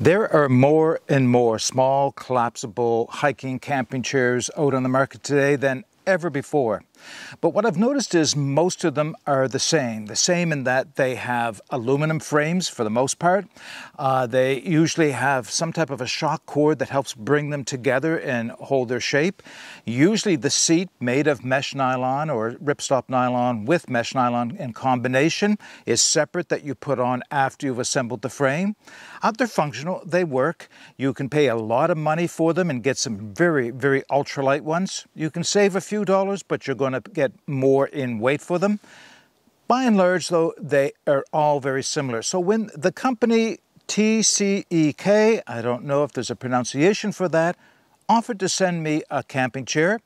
There are more and more small, collapsible hiking camping chairs out on the market today than ever before. But what I've noticed is most of them are the same. The same in that they have aluminum frames for the most part. Uh, they usually have some type of a shock cord that helps bring them together and hold their shape. Usually the seat made of mesh nylon or ripstop nylon with mesh nylon in combination is separate that you put on after you've assembled the frame. Uh, they're functional, they work. You can pay a lot of money for them and get some very, very ultralight ones. You can save a few dollars, but you're going to get more in weight for them. By and large, though, they are all very similar. So when the company TCEK, I don't know if there's a pronunciation for that, offered to send me a camping chair,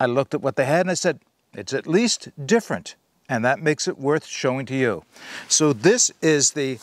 I looked at what they had and I said, it's at least different. And that makes it worth showing to you. So this is the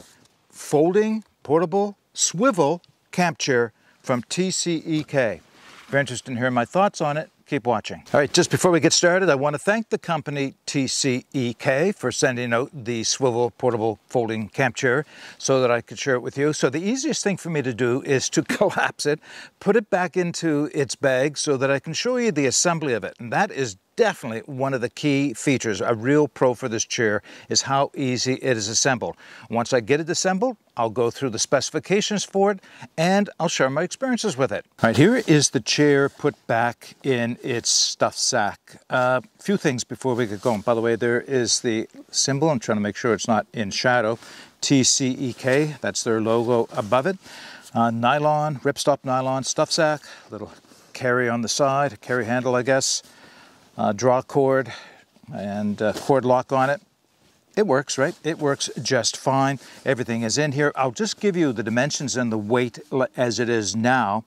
folding, portable, swivel camp chair from TCEK. If you're interested in hearing my thoughts on it, Keep watching. All right, just before we get started, I want to thank the company TCEK for sending out the swivel portable folding camp chair so that I could share it with you. So the easiest thing for me to do is to collapse it, put it back into its bag so that I can show you the assembly of it. And that is definitely one of the key features, a real pro for this chair, is how easy it is assembled. Once I get it assembled, I'll go through the specifications for it and I'll share my experiences with it. All right, here is the chair put back in its stuff sack. A uh, few things before we get going. By the way, there is the symbol. I'm trying to make sure it's not in shadow. TCEK, that's their logo above it. Uh, nylon, ripstop nylon stuff sack, little carry on the side, carry handle, I guess uh, draw cord and uh, cord lock on it. It works, right? It works just fine. Everything is in here. I'll just give you the dimensions and the weight as it is now,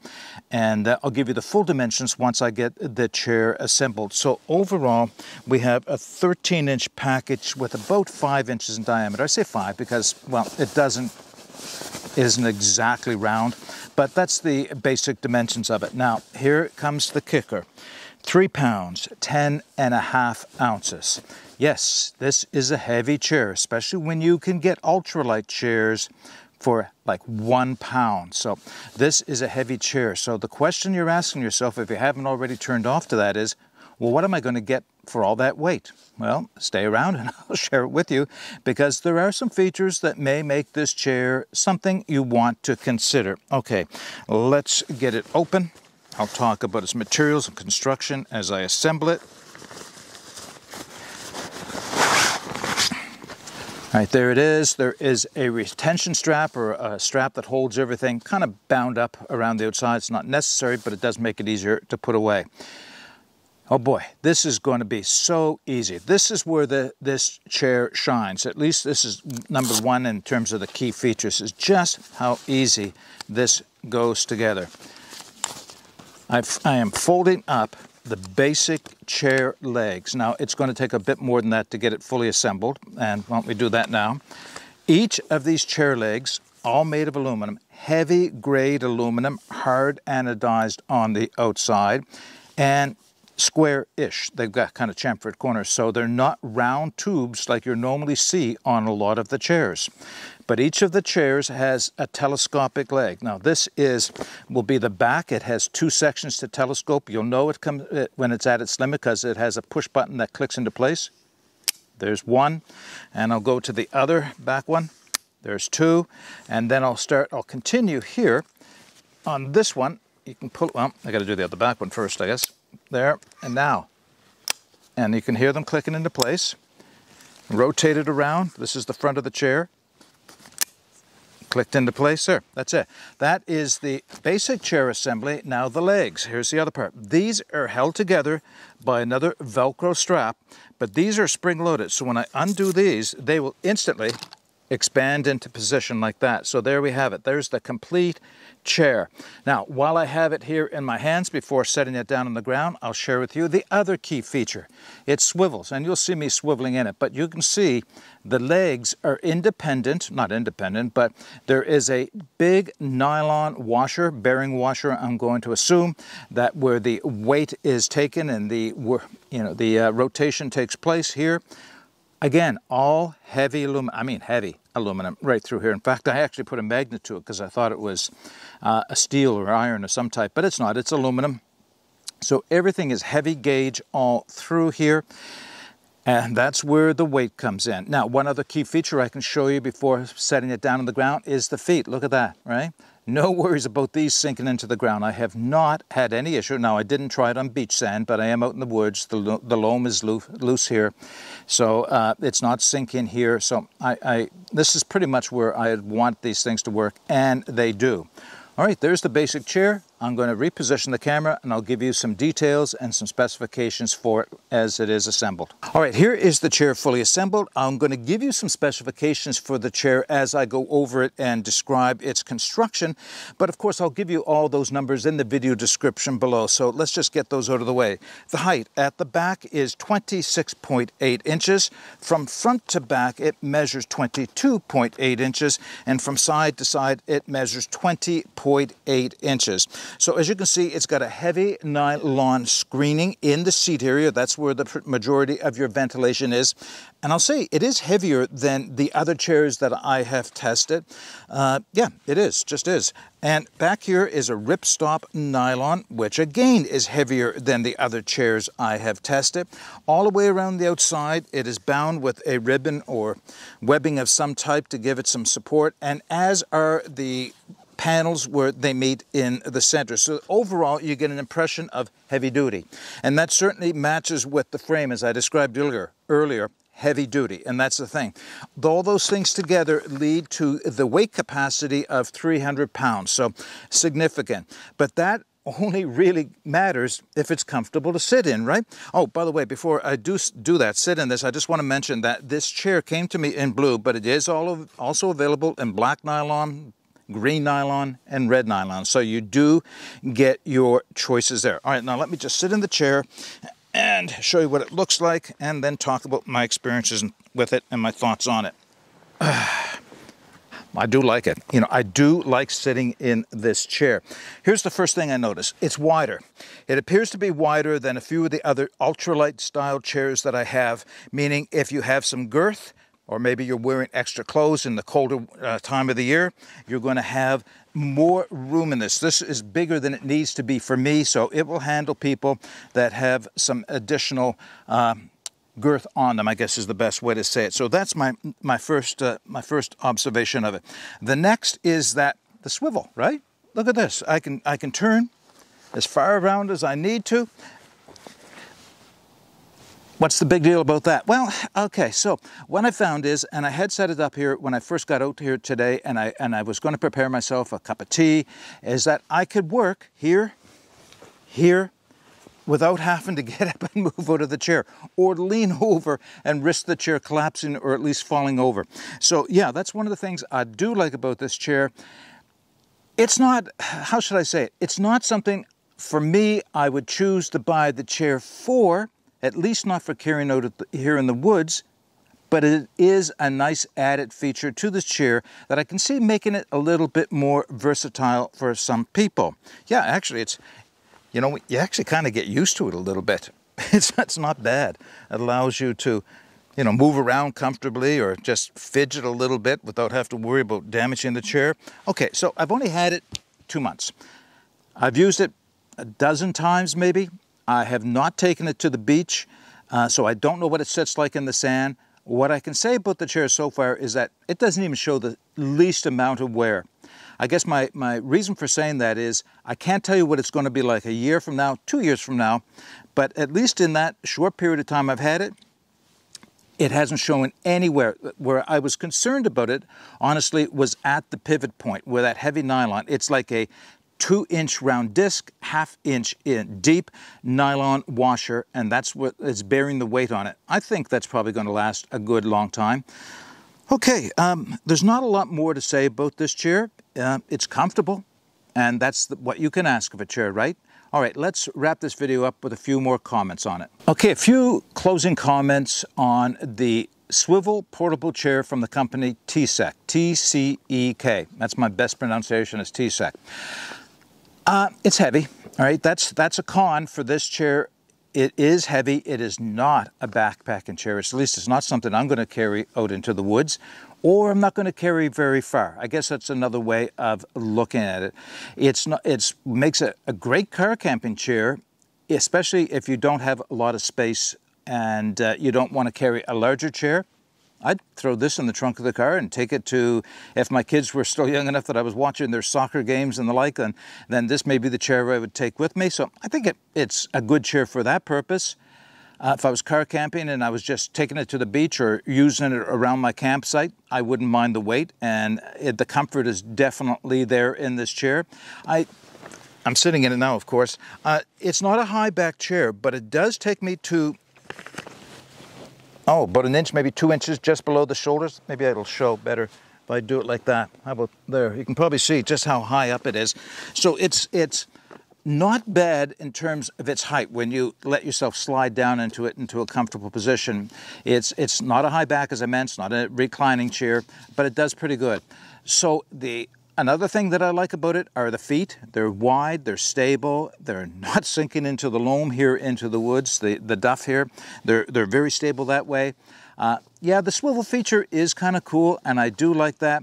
and uh, I'll give you the full dimensions once I get the chair assembled. So overall, we have a 13-inch package with about 5 inches in diameter. I say 5 because, well, it doesn't, isn't exactly round, but that's the basic dimensions of it. Now, here comes the kicker. Three pounds, ten and a half ounces. Yes, this is a heavy chair, especially when you can get ultralight chairs for like one pound. So this is a heavy chair. So the question you're asking yourself, if you haven't already turned off to that is, well, what am I going to get for all that weight? Well, stay around and I'll share it with you because there are some features that may make this chair something you want to consider. Okay, let's get it open. I'll talk about its materials and construction as I assemble it. All right, there it is. There is a retention strap or a strap that holds everything kind of bound up around the outside. It's not necessary, but it does make it easier to put away. Oh boy, this is going to be so easy. This is where the this chair shines. At least this is number one in terms of the key features, is just how easy this goes together. I've, I am folding up the basic chair legs. Now, it's going to take a bit more than that to get it fully assembled, and why don't we do that now? Each of these chair legs, all made of aluminum, heavy grade aluminum, hard anodized on the outside, and square-ish. They've got kind of chamfered corners, so they're not round tubes like you normally see on a lot of the chairs. But each of the chairs has a telescopic leg. Now this is will be the back. It has two sections to telescope. You'll know it comes when it's at its limit because it has a push button that clicks into place. There's one, and I'll go to the other back one. There's two, and then I'll start. I'll continue here on this one. You can pull. Well, I got to do the other back one first, I guess. There and now, and you can hear them clicking into place. Rotate it around. This is the front of the chair clicked into place there. That's it. That is the basic chair assembly. Now the legs. Here's the other part. These are held together by another Velcro strap, but these are spring loaded. So when I undo these, they will instantly expand into position like that. So there we have it. There's the complete chair. Now, while I have it here in my hands before setting it down on the ground, I'll share with you the other key feature. It swivels, and you'll see me swiveling in it, but you can see the legs are independent, not independent, but there is a big nylon washer, bearing washer, I'm going to assume, that where the weight is taken and the, you know, the uh, rotation takes place here, Again, all heavy aluminum, I mean heavy aluminum right through here. In fact, I actually put a magnet to it because I thought it was uh, a steel or iron of some type, but it's not, it's aluminum. So everything is heavy gauge all through here. And that's where the weight comes in. Now, one other key feature I can show you before setting it down on the ground is the feet. Look at that, right? No worries about these sinking into the ground. I have not had any issue. Now, I didn't try it on beach sand, but I am out in the woods. The, the loam is loose, loose here, so uh, it's not sinking here. So I, I, this is pretty much where I want these things to work, and they do. All right, there's the basic chair. I'm going to reposition the camera and I'll give you some details and some specifications for it as it is assembled. All right, here is the chair fully assembled. I'm going to give you some specifications for the chair as I go over it and describe its construction. But of course, I'll give you all those numbers in the video description below. So let's just get those out of the way. The height at the back is 26.8 inches. From front to back, it measures 22.8 inches. And from side to side, it measures 20.8 inches. So as you can see, it's got a heavy nylon screening in the seat area. That's where the majority of your ventilation is. And I'll say it is heavier than the other chairs that I have tested. Uh, yeah, it is, just is. And back here is a ripstop nylon, which again is heavier than the other chairs I have tested. All the way around the outside, it is bound with a ribbon or webbing of some type to give it some support. And as are the panels where they meet in the center. So overall, you get an impression of heavy duty. And that certainly matches with the frame, as I described earlier, earlier heavy duty, and that's the thing. All those things together lead to the weight capacity of 300 pounds, so significant. But that only really matters if it's comfortable to sit in, right? Oh, by the way, before I do do that, sit in this, I just want to mention that this chair came to me in blue, but it is all of, also available in black nylon, green nylon, and red nylon. So you do get your choices there. All right, now let me just sit in the chair and show you what it looks like and then talk about my experiences with it and my thoughts on it. I do like it. You know, I do like sitting in this chair. Here's the first thing I notice. It's wider. It appears to be wider than a few of the other ultralight style chairs that I have, meaning if you have some girth, or maybe you're wearing extra clothes in the colder uh, time of the year, you're going to have more room in this. This is bigger than it needs to be for me, so it will handle people that have some additional um, girth on them. I guess is the best way to say it. So that's my my first uh, my first observation of it. The next is that the swivel. Right? Look at this. I can I can turn as far around as I need to. What's the big deal about that? Well, okay, so what I found is, and I had set it up here when I first got out here today, and I, and I was going to prepare myself a cup of tea, is that I could work here, here, without having to get up and move out of the chair or lean over and risk the chair collapsing or at least falling over. So yeah, that's one of the things I do like about this chair. It's not, how should I say it? It's not something for me I would choose to buy the chair for, at least not for carrying out here in the woods, but it is a nice added feature to this chair that I can see making it a little bit more versatile for some people. Yeah, actually, it's, you know, you actually kind of get used to it a little bit. It's, it's not bad. It allows you to, you know, move around comfortably or just fidget a little bit without having to worry about damaging the chair. Okay, so I've only had it two months. I've used it a dozen times maybe. I have not taken it to the beach, uh, so I don't know what it sits like in the sand. What I can say about the chair so far is that it doesn't even show the least amount of wear. I guess my, my reason for saying that is I can't tell you what it's going to be like a year from now, two years from now, but at least in that short period of time I've had it, it hasn't shown anywhere where I was concerned about it, honestly, was at the pivot point where that heavy nylon, it's like a two inch round disc, half inch in deep nylon washer, and that's what is bearing the weight on it. I think that's probably going to last a good long time. Okay, um, there's not a lot more to say about this chair. Uh, it's comfortable, and that's the, what you can ask of a chair, right? All right, let's wrap this video up with a few more comments on it. Okay, a few closing comments on the swivel portable chair from the company T-Sec, T-C-E-K. That's my best pronunciation is T-Sec. Uh, it's heavy, all right? That's, that's a con for this chair it is heavy. It is not a backpacking chair. At least it's not something I'm going to carry out into the woods or I'm not going to carry very far. I guess that's another way of looking at it. It's not, it's makes it a great car camping chair, especially if you don't have a lot of space and uh, you don't want to carry a larger chair. I'd throw this in the trunk of the car and take it to, if my kids were still young enough that I was watching their soccer games and the like, then, then this may be the chair I would take with me. So I think it, it's a good chair for that purpose. Uh, if I was car camping and I was just taking it to the beach or using it around my campsite, I wouldn't mind the weight, and it, the comfort is definitely there in this chair. I, I'm sitting in it now, of course. Uh, it's not a high back chair, but it does take me to oh, about an inch, maybe two inches just below the shoulders. Maybe it'll show better if I do it like that. How about there? You can probably see just how high up it is. So it's it's not bad in terms of its height when you let yourself slide down into it into a comfortable position. It's it's not a high back as I mentioned, not a reclining chair, but it does pretty good. So the Another thing that I like about it are the feet. They're wide, they're stable, they're not sinking into the loam here into the woods, the, the duff here. They're, they're very stable that way. Uh, yeah, the swivel feature is kind of cool, and I do like that.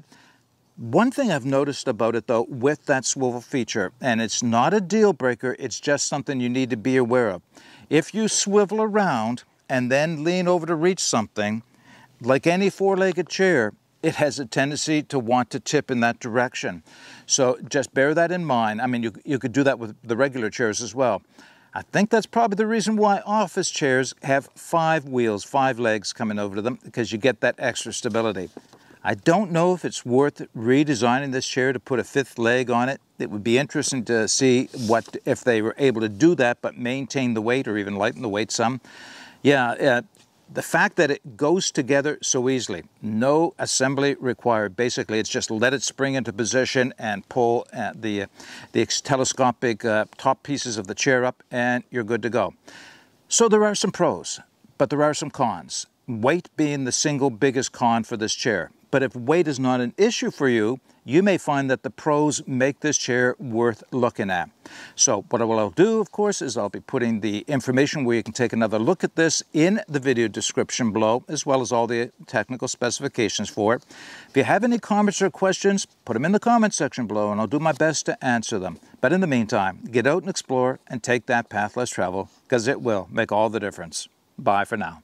One thing I've noticed about it though, with that swivel feature, and it's not a deal breaker, it's just something you need to be aware of. If you swivel around and then lean over to reach something, like any four legged chair, it has a tendency to want to tip in that direction. So just bear that in mind. I mean, you, you could do that with the regular chairs as well. I think that's probably the reason why office chairs have five wheels, five legs coming over to them, because you get that extra stability. I don't know if it's worth redesigning this chair to put a fifth leg on it. It would be interesting to see what if they were able to do that, but maintain the weight or even lighten the weight some. Yeah, uh, the fact that it goes together so easily, no assembly required. Basically, it's just let it spring into position and pull uh, the the telescopic uh, top pieces of the chair up, and you're good to go. So there are some pros, but there are some cons. Weight being the single biggest con for this chair. But if weight is not an issue for you, you may find that the pros make this chair worth looking at. So what I will do, of course, is I'll be putting the information where you can take another look at this in the video description below, as well as all the technical specifications for it. If you have any comments or questions, put them in the comment section below, and I'll do my best to answer them. But in the meantime, get out and explore and take that path less traveled, because it will make all the difference. Bye for now.